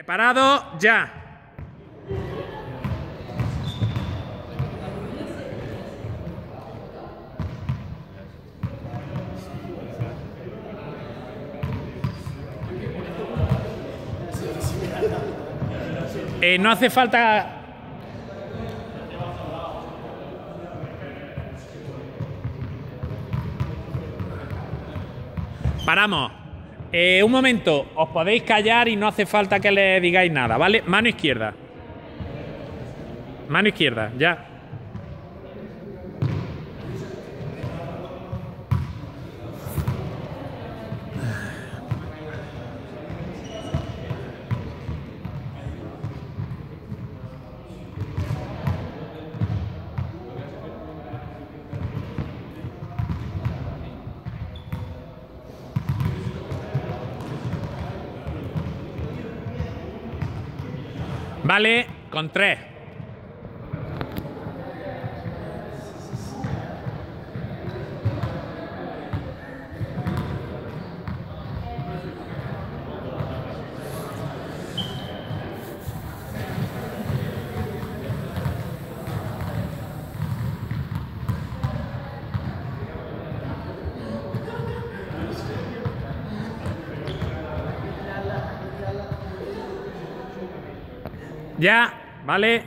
Preparado, ya. Eh, no hace falta Paramos. Eh, un momento, os podéis callar y no hace falta que le digáis nada, ¿vale? Mano izquierda. Mano izquierda, ya. Vale, con tres. Ya, vale.